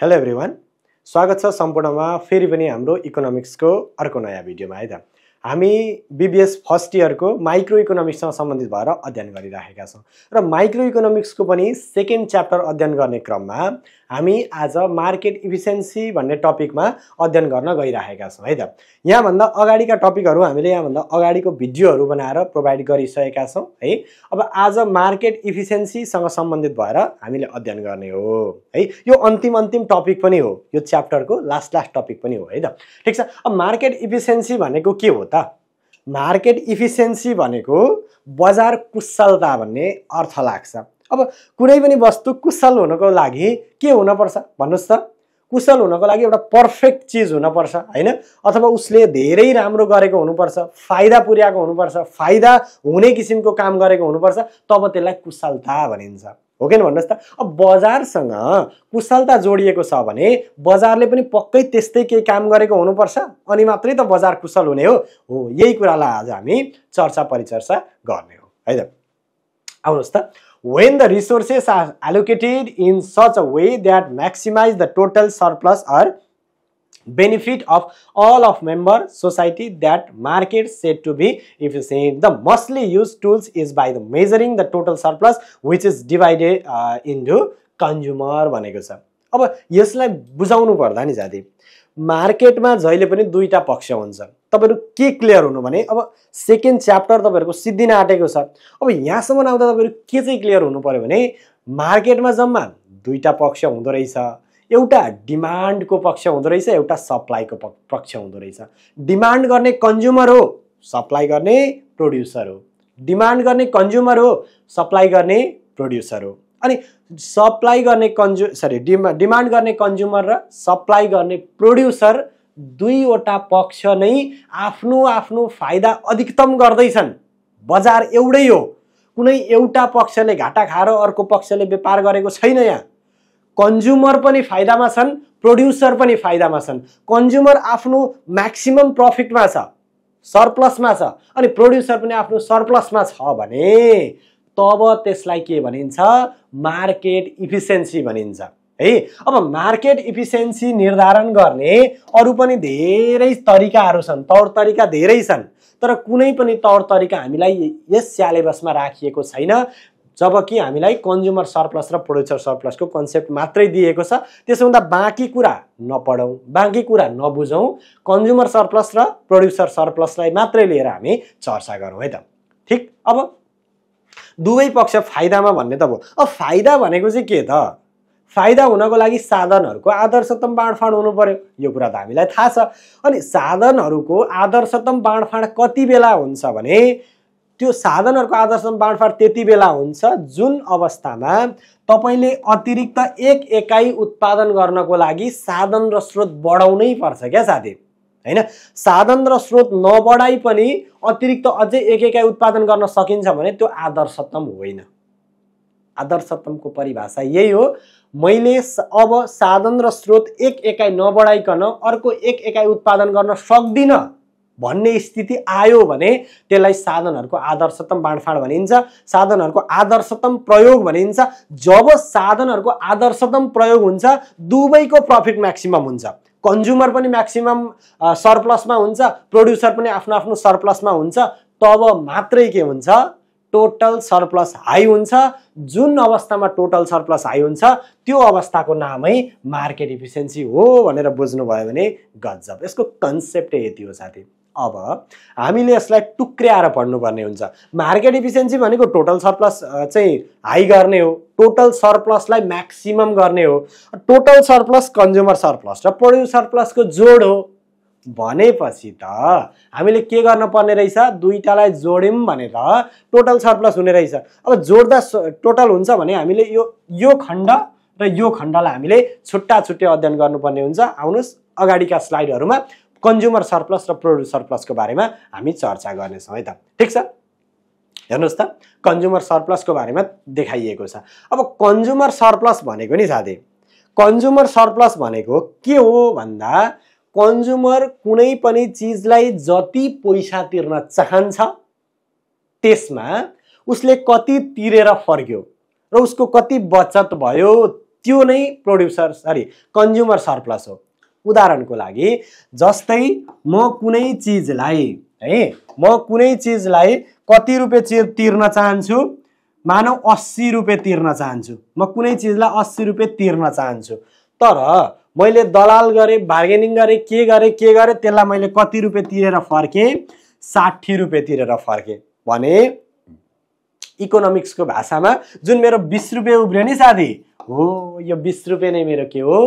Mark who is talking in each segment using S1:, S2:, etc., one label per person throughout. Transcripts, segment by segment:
S1: Hello everyone स्वागत छ सम्पूर्णमा फेरि पनि हाम्रो इकोनोमिक्सको अर्को नयाँ भिडियोमा है त। हामी बिबिएस फर्स्ट इयरको माइक्रो इकोनोमिक्ससँग सम्बन्धित भएर अध्ययन गरिराखेका छौँ। र माइक्रो इकोनोमिक्सको पनि सेकेन्ड च्याप्टर अध्ययन गर्ने क्रममा हामी आज मार्केट इफिसियन्सी भन्ने टपिकमा अध्ययन गर्न गइराखेका छौँ है त? यहाँभन्दा अगाडिका टपिकहरू हामीले यहाँभन्दा अगाडिको भिडियोहरू बनाएर प्रोभाइड गरिसकेका छौँ है? अब आज मार्केट इफिसियन्सीसँग सम्बन्धित भएर हामीले अध्ययन गर्ने हो है? यो अन्तिम अन्तिम टपिक पनि हो यो च्याप्टरको लास्ट लास्ट टपिक पनि हो है त? ठिक छ। अब मार्केट इफिसियन्सी भनेको के हो त? मार्केट इफिसियन्सी भनेको बजार कुशलता भन्ने अर्थ लाग्छ। अब कुनै पनि वस्तु कुशल हुनको लागि के हुनपर्छ? भन्नुहोस् त। कुशल हुनको लागि एउटा पर्फेक्ट चिज हुनपर्छ होइन? अथवा उसले धेरै राम्रो गरेको हुनुपर्छ फाइदा पुर्याएको हुनुपर्छ फाइदा हुने किसिमको काम गरेको हुनुपर्छ तब त्यसलाई कुशलता भनिन्छ। हो कि भन्नुहोस् त? अब बजारसँग कुशलता जोडिएको छ भने बजारले पनि पक्कै त्यस्तै केही काम गरेको हुनुपर्छ। अनि मात्रै त बजार कुशल हुने हो। हो यही कुरालाई आज हामी चर्चा परिचर्चा गर्ने हो। है त? आउनुहोस् त। When the resources are allocated in such a way that maximize the total surplus or benefit of all of member society that market said to be efficient the mostly used tools is by the measuring the total surplus which is divided uh, into consumer भनेको छ अब यसलाई बुझाउनु पर्दा नि जाति मार्केटमा जहिले पनि दुईवटा पक्ष हुन्छ तपाईँहरू के क्लियर हुनु भने अब सेकेन्ड च्याप्टर तपाईँहरूको सिद्धिन आँटेको छ अब यहाँसम्म आउँदा तपाईँहरू के चाहिँ क्लियर हुनु पऱ्यो भने मार्केटमा जम्मा दुईवटा पक्ष हुँदो रहेछ एउटा डिमान्डको पक्ष हुँदो रहेछ एउटा सप्लाईको पक्ष हुँदो रहेछ। डिमान्ड गर्ने कन्ज्युमर हो सप्लाई गर्ने प्रड्युसर हो। डिमान्ड गर्ने कन्ज्युमर हो सप्लाई गर्ने प्रड्युसर हो। अनि सप्लाई गर्ने कन्जु सरी डिमा डिमान्ड गर्ने कन्ज्युमर र सप्लाई गर्ने प्रड्युसर दुईवटा पक्ष नै आफ्नो आफ्नो फाइदा अधिकतम गर्दैछन्। बजार एउटै हो। कुनै एउटा पक्षले घाटा खाएर अर्को पक्षले व्यापार गरेको छैन यहाँ। कन्ज्युमर पनि फाइदामा छन् प्रड्युसर पनि फाइदामा छन्। कन्ज्युमर आफ्नो म्याक्सिमम प्रफिटमा छ सरप्लसमा छ अनि प्रड्युसर पनि आफ्नो सरप्लसमा छ भने तब त्यसलाई के भनिन्छ? मार्केट इफिसियन्सी भनिन्छ। है? अब मार्केट इफिसियन्सी निर्धारण गर्ने अरू पनि धेरै तरिकाहरू छन् तौर तरिका धेरै छन् तर कुनै पनि तौर तरिका हामीलाई यस स्यालेबसमा राखिएको छैन। जबकि हामीलाई कन्ज्युमर सरप्लस र प्रोड्युसर सरप्लसको कन्सेप्ट मात्रै दिएको छ। त्यसो हुँदा बाँकी कुरा नपढौँ बाँकी कुरा नबुझौँ। कन्ज्युमर सरप्लस र प्रड्युसर सरप्लसलाई मात्रै लिएर हामी चर्चा गरौँ है त। ठिक? अब दुवै पक्ष फाइदामा भन्ने त भयो। अब फाइदा भनेको चाहिँ के त? फाइदा हुनको लागि साधनहरूको आदर्शतम बाँडफाँड हुनु पर्यो। यो कुरा त हामीलाई थाहा छ। अनि साधनहरूको आदर्शतम बाँडफाँड कति बेला हुन्छ भने त्यो साधनहरूको आदर्शतम बाँडफाँड त्यति बेला हुन्छ जुन अवस्थामा तपाईँले अतिरिक्त एक एकाइ उत्पादन गर्नको लागि साधन र स्रोत बढाउनै पर्छ क्या साथी? होइन? साधन र स्रोत नबढाइ पनि अतिरिक्त अझै एक एकाइ उत्पादन गर्न सकिन्छ भने त्यो आदर्शतम होइन। आदर्शतमको परिभाषा यही हो। मैले अब साधन र स्रोत एक एकाइ नबढाइकन अर्को एक एकाइ उत्पादन गर्न सक्दिनँ। भन्ने स्थिति आयो भने त्यसलाई साधनहरूको आदर्शतम बाँडफाँड भनिन्छ साधनहरूको आदर्शतम प्रयोग भनिन्छ। जब साधनहरूको आदर्शतम प्रयोग हुन्छ दुवैको प्रफिट म्याक्सिमम हुन्छ। कन्ज्युमर पनि म्याक्सिमम सरप्लसमा हुन्छ प्रड्युसर पनि आफ्नो आफ्नो सरप्लसमा हुन्छ। तब मात्रै के हुन्छ? टोटल सरप्लस हाई हुन्छ। जुन अवस्थामा टोटल सरप्लस हाई हुन्छ त्यो अवस्थाको नामै मार्केट इफिसियन्सी हो भनेर बुझ्नुभयो भने गजब। यसको कन्सेप्टै यति हो साथी। अब हामीले यसलाई टुक्र्याएर पढ्नुपर्ने हुन्छ। मार्केट इफिसियन्सी भनेको टोटल सरप्लस चाहिँ हाई गर्ने हो। टोटल सरप्लसलाई म्याक्सिमम गर्ने हो। टोटल सरप्लस कन्ज्युमर सरप्लस र प्रड्युस सरप्लसको जोड हो। भनेपछि त हामीले के गर्न पर्ने रहेछ? दुईवटालाई जोड्यौँ भने त टोटल सरप्लस हुने रहेछ। अब जोड्दा टोटल हुन्छ भने हामीले यो यो खण्ड र यो खण्डलाई हामीले छुट्टा छुट्टै अध्ययन गर्नुपर्ने हुन्छ। आउनुहोस् अगाडिका स्लाइडहरूमा। कन्ज्युमर सरप्लस र प्रोड्युस सरप्लसको बारेमा हामी चर्चा गर्नेछौँ है त। ठिक छ? हेर्नुहोस् त कन्ज्युमर सरप्लसको बारेमा देखाइएको छ। अब कन्ज्युमर सरप्लस भनेको नि साथी कन्ज्युमर सरप्लस भनेको के हो भन्दा कन्ज्युमर कुनै पनि चिजलाई जति पैसा तिर्न चाहन्छ त्यसमा उसले कति तिरेर फर्क्यो र उसको कति बचत भयो त्यो नै प्रोड्युसर सरी कन्ज्युमर सरप्लस हो। उदाहरणको लागि जस्तै म कुनै चिजलाई है म कुनै चिजलाई कति रुपियाँ तिर्न चाहन्छु? मानौ अस्सी रुपियाँ तिर्न चाहन्छु। म कुनै चिजलाई अस्सी रुपियाँ तिर्न चाहन्छु। तर मैले दलाल गरेँ बार्गेनिङ गरेँ के गरेँ के गरेँ त्यसलाई मैले कति रुपियाँ तिरेर फर्केँ? साठी रुपियाँ तिरेर फर्केँ। भने इकोनोमिक्सको भाषामा जुन मेरो बिस रुपियाँ उब्रियो नि साथी हो यो बिस रुपियाँ नै मेरो के हो?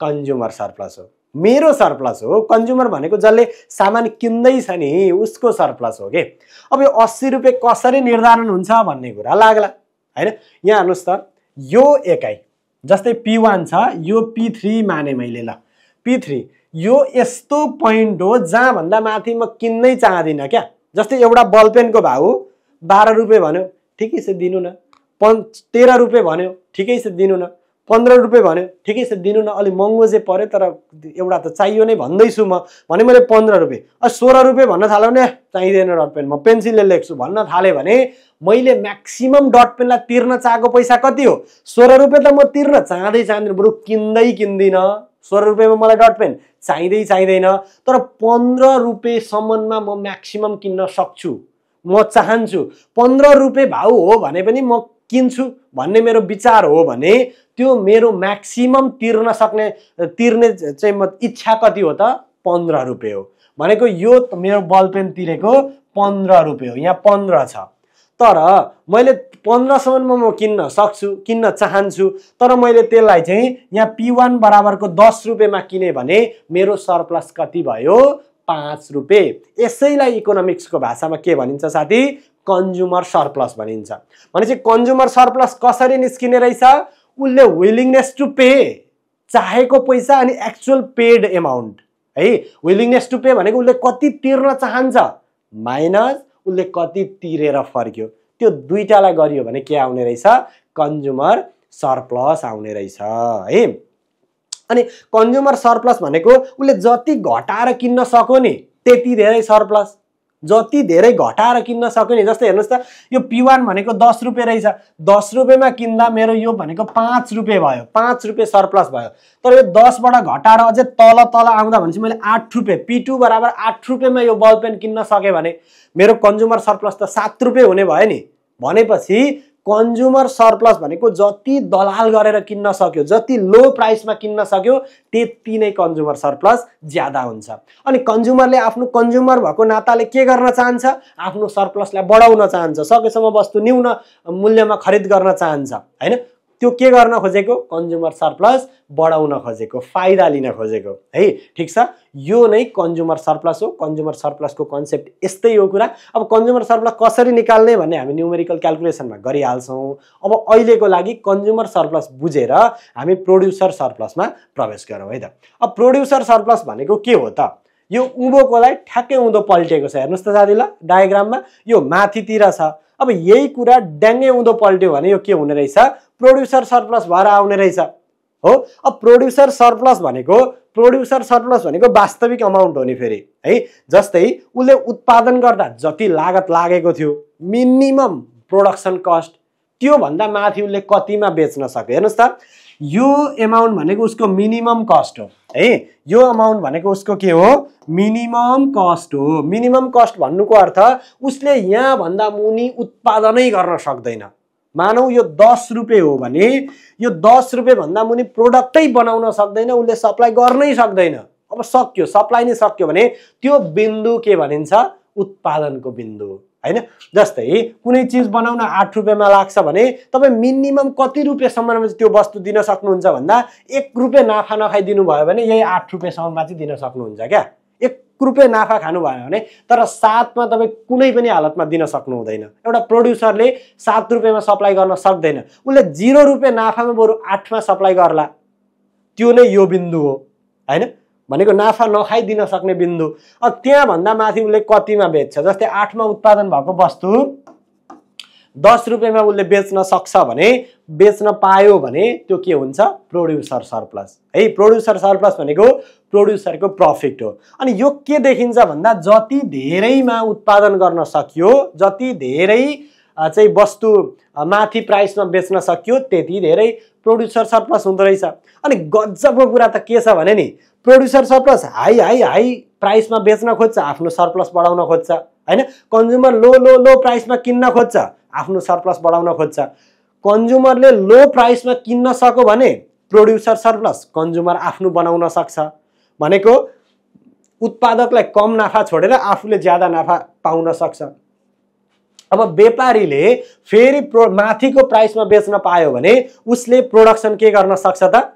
S1: कन्ज्युमर सरप्लस हो। मेरो सरप्लस हो। कन्ज्युमर भनेको जसले सामान किन्दैछ नि उसको सरप्लस हो कि। अब यो अस्सी रुपियाँ कसरी निर्धारण हुन्छ भन्ने कुरा लाग्ला होइन? यहाँ हेर्नुहोस् त यो एकाइ जस्तै पी वान छ यो पी थ्री माने मैले ल। पी थ्री यो यस्तो पोइन्ट हो जहाँभन्दा माथि म किन्नै चाहदिनँ क्या। जस्तै एउटा बल पेनको भाउ बाह्र रुपियाँ भन्यो ठिकै छ दिनु न। पन् तेह्र रुपियाँ भन्यो ठिकै छ दिनु न। पन्ध्र रुपियाँ भन्यो। ठिकै छ दिनु न अलिक महँगो चाहिँ पऱ्यो तर एउटा त चाहियो नै भन्दैछु म। भने मैले पन्ध्र रुपियाँ सोह्र रुपियाँ भन्न थाल्यो भने चाहिँदैन डट पेन। म पेन्सिलले लेख्छु भन्न थालेँ भने मैले म्याक्सिमम् डट पेनलाई तिर्न चाहेको पैसा कति हो? सोह्र रुपियाँ त म तिर्न चाहँदै चाहँदैन बरु किन्दै किन्दिनँ। सोह्र रुपियाँमा मलाई डट पेन। चाहिँदै चाहिँदैन। तर पन्ध्र रुपियाँसम्ममा म म्याक्सिमम् किन्न सक्छु। म चाहन्छु। पन्ध्र रुपियाँ भाउ हो भने पनि म किन्छु भन्ने मेरो विचार हो भने त्यो मेरो म्याक्सिमम् तिर्न सक्ने तिर्ने चाहिँ म इच्छा कति हो त पन्ध्र रुपियाँ हो। भनेको यो मेरो बल पेन तिरेको पन्ध्र रुपियाँ हो यहाँ पन्ध्र छ। तर मैले पन्ध्रसम्ममा म किन्न सक्छु किन्न चाहन्छु तर मैले त्यसलाई चाहिँ यहाँ पी वान बराबरको दस रुपियाँमा किने भने मेरो सरप्लस कति भयो? पाँच रुपियाँ यसैलाई इकोनोमिक्सको भाषामा के भनिन्छ साथी? कन्ज्युमर सरप्लस भनिन्छ। भनेपछि कन्ज्युमर सरप्लस कसरी निस्किने रहेछ? उसले विलिङनेस टु पे चाहेको पैसा अनि एक्चुअल पेड एमाउन्ट है विलिङनेस टु पे भनेको उसले कति तिर्न चाहन्छ? माइनस उसले कति तिरेर फर्क्यो। त्यो दुइटालाई गरियो भने के आउने रहेछ? कन्ज्युमर सरप्लस आउने रहेछ है। अनि कन्ज्युमर सरप्लस भनेको उसले जति घटाएर किन्न सक्यो नि त्यति धेरै सरप्लस जति धेरै घटाएर किन्न सक्यो नि जस्तै हेर्नुहोस् त यो पिवान भनेको दस रुपियाँ रहेछ। दस रुपियाँमा किन्दा मेरो यो भनेको पाँच रुपियाँ भयो। पाँच रुपियाँ सरप्लस भयो। तर यो दसबाट घटाएर अझै तल तल आउँदा भनेपछि मैले आठ रुपियाँ पी टू बराबर आठ रुपियाँमा यो बल पेन किन्न सकेँ भने मेरो कन्ज्युमर सरप्लस त सात रुपियाँ हुने भयो नि। भनेपछि कन्ज्युमर सरप्लस भनेको जति दलाल गरेर किन्न सक्यो जति लो प्राइसमा किन्न सक्यो त्यति नै कन्ज्युमर सरप्लस ज्यादा हुन्छ। अनि कन्ज्युमरले आफ्नो कन्ज्युमर भएको नाताले के गर्न चाहन्छ? आफ्नो सरप्लसलाई बढाउन चाहन्छ सकेसम्म वस्तु न्यून मूल्यमा खरिद गर्न चाहन्छ होइन? त्यो के गर्न खोजेको? कन्ज्युमर सरप्लस बढाउन खोजेको फाइदा लिन खोजेको। है ठिक छ? यो नै कन्ज्युमर सरप्लस हो। कन्ज्युमर सरप्लसको कन्सेप्ट यस्तै हो कुरा। अब कन्ज्युमर सरप्लस कसरी निकाल्ने भन्ने हामी न्युमेरिकल क्यालकुलेसनमा गरिहाल्छौँ। अब अहिलेको लागि कन्ज्युमर सरप्लस बुझेर हामी प्रोड्युसर सरप्लसमा प्रवेश गरौँ है त। अब प्रोड्युसर सरप्लस भनेको के हो त? यो उँभोकोलाई ठ्याक्कै उँधो पल्टेको छ। हेर्नुहोस् त साथी डायग्राममा यो माथितिर छ। अब यही कुरा ड्याङ्गै उँधो पल्ट्यो भने यो के हुने रहेछ? प्रोड्युसर सरप्लस भएर आउने रहेछ। हो? अब प्रोड्युसर सरप्लस भनेको प्रोड्युसर सरप्लस भनेको वास्तविक अमाउन्ट हो नि फेरि। है? जस्तै उसले उत्पादन गर्दा जति लागत लागेको थियो मिनिमम प्रोडक्सन कस्ट त्योभन्दा माथि उसले कतिमा बेच्न सक्यो? हेर्नुहोस् त यो एमाउन्ट भनेको उसको मिनिमम कस्ट हो। है? यो अमाउन्ट भनेको उसको के हो? मिनिमम कस्ट हो। मिनिमम कस्ट भन्नुको अर्थ उसले यहाँभन्दा मुनि उत्पादनै गर्न सक्दैन। मानौ यो दस रुपियाँ हो भने यो दस रुपियाँभन्दा मुनि प्रोडक्टै बनाउन सक्दैन उसले सप्लाई गर्नै सक्दैन। अब सक्यो सप्लाई नै सक्यो भने त्यो बिन्दु के भनिन्छ? उत्पादनको बिन्दु होइन? जस्तै कुनै चिज बनाउन आठ रुपियाँमा लाग्छ भने तपाईँ मिनिमम कति रुपियाँसम्ममा त्यो वस्तु दिन सक्नुहुन्छ भन्दा एक रुपियाँ नाफा नखाइदिनु भयो भने यही आठ रुपियाँसम्ममा चाहिँ दिन सक्नुहुन्छ क्या? एक रुपियाँ नाफा खानुभयो भने तर सातमा तपाईँ कुनै पनि हालतमा दिन सक्नु हुँदैन। एउटा प्रड्युसरले सात रुपियाँमा सप्लाई गर्न सक्दैन। उसले जिरो रुपियाँ नाफामा बरु आठमा सप्लाई गर्ला। त्यो नै यो बिन्दु हो होइन? भनेको नाफा नखाइदिन सक्ने बिन्दु। अब त्यहाँभन्दा माथि उसले कतिमा बेच्छ? जस्तै आठमा उत्पादन भएको वस्तु दस रुपियाँमा उसले बेच्न सक्छ भने बेच्न पायो भने त्यो के हुन्छ? प्रोड्युसर सरप्लस है प्रोड्युसर सरप्लस भनेको प्रोड्युसरको प्रफिट हो। अनि यो के देखिन्छ भन्दा जति धेरैमा उत्पादन गर्न सकियो जति धेरै चाहिँ वस्तु माथि प्राइसमा बेच्न सकियो त्यति धेरै प्रोड्युसर सरप्लस हुँदो रहेछ। अनि गजबको कुरा त के छ भने नि producer surplus high high high प्राइसमा बेच्न खोज्छ आफ्नो सरप्लस बढाउन खोज्छ। होइन? कन्ज्युमर लो लो लो प्राइसमा किन्न खोज्छ। आफ्नो सरप्लस बढाउन खोज्छ। कन्ज्युमरले लो प्राइसमा किन्न सक्यो भने प्रोड्युसर सरप्लस कन्ज्युमर आफ्नो बनाउन सक्छ। भनेको उत्पादकलाई कम नाफा छोडेर आफूले ज्यादा नाफा पाउन सक्छ। अब व्यापारीले फेरि प्रो माथिको प्राइसमा बेच्न पायो भने उसले प्रोडक्सन के गर्न सक्छ त?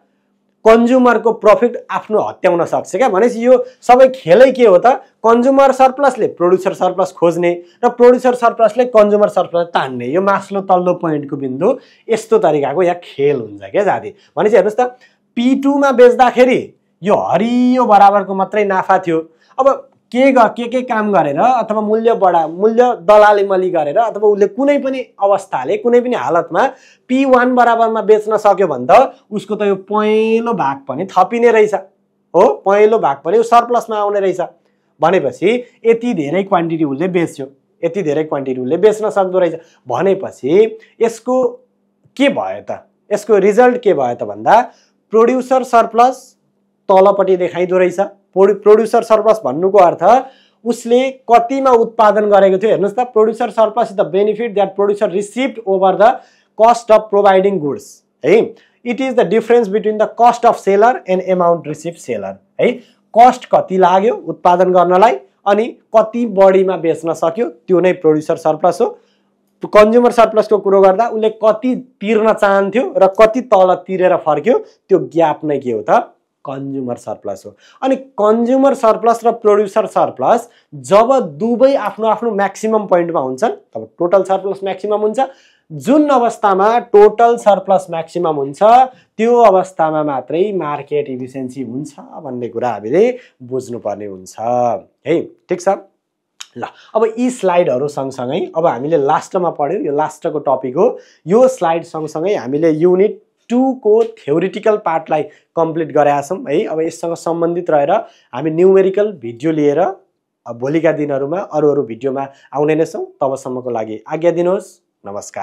S1: कन्ज्युमरको प्रफिट आफ्नो हत्याउन सक्छ क्या? भनेपछि यो सबै खेलै के हो त? कन्ज्युमर सरप्लसले प्रोड्युसर सरप्लस खोज्ने र प्रोड्युसर सरप्लसले कन्ज्युमर सरप्लस तान्ने। यो मास्लो तल्लो पोइन्टको बिन्दु यस्तो तरिकाको यहाँ खेल हुन्छ क्या जाति। भनेपछि हेर्नुहोस् त पी टूमा बेच्दाखेरि यो हरियो बराबरको मात्रै नाफा थियो। अब के के के काम गरेर अथवा मूल्य बढा मूल्य दलाली मली गरेर अथवा उसले कुनै पनि अवस्थाले कुनै पनि हालतमा पी वान बराबरमा बेच्न सक्यो भने त उसको त यो पहेँलो भाग पनि थपिने रहेछ। हो पहेँलो भाग पनि सरप्लसमा आउने रहेछ। भनेपछि यति धेरै क्वान्टिटी उसले बेच्यो यति धेरै क्वान्टिटी उसले बेच्न सक्दो रहेछ। भनेपछि यसको के भयो त? यसको रिजल्ट के भयो त भन्दा प्रोड्युसर सरप्लस तलपट्टि देखाइदो रहेछ। प्रोड्युसर सर्प्लस भन्नुको अर्थ उसले कतिमा उत्पादन गरेको थियो हेर्नुहोस् त producer surplus is the benefit that producer receive over the cost of providing goods है? It is the difference between the cost of seller and amount receive seller है? कस्ट कति लाग्यो उत्पादन गर्नलाई अनि कति बढीमा बेच्न सक्यो त्यो नै प्रोड्युसर सर्प्लस हो। कन्ज्युमर सर्प्लसको कुरो गर्दा उसले कति तिर्न चाहन्थ्यो र कति तल तिरेर फर्क्यो त्यो ग्याप नै के हो त? कन्ज्युमर सरप्लस हो। अनि कन्ज्युमर सरप्लस र प्रोड्युसर सरप्लस जब दुवै आफ्नो आफ्नो म्याक्सिमम पोइन्टमा हुन्छन् तब टोटल सरप्लस म्याक्सिमम हुन्छ। जुन अवस्थामा टोटल सरप्लस म्याक्सिमम हुन्छ त्यो अवस्थामा मात्रै मार्केट इफिसियन्सी हुन्छ भन्ने कुरा हामीले बुझ्नुपर्ने हुन्छ। है ठिक छ? ल अब यी स्लाइडहरू सँगसँगै अब हामीले लास्टमा पढ्यौँ यो लास्टको टपिक हो। यो स्लाइड सँगसँगै हामीले युनिट टूको थ्योरिटिकल पार्टलाई कम्प्लिट गरेका छौँ। है अब यससँग सम्बन्धित रहेर हामी न्युमेरिकल भिडियो लिएर भोलिका दिनहरूमा अरू अरू भिडियोमा आउने नै छौँ। तबसम्मको लागि आज्ञा दिनुहोस्। नमस्कार।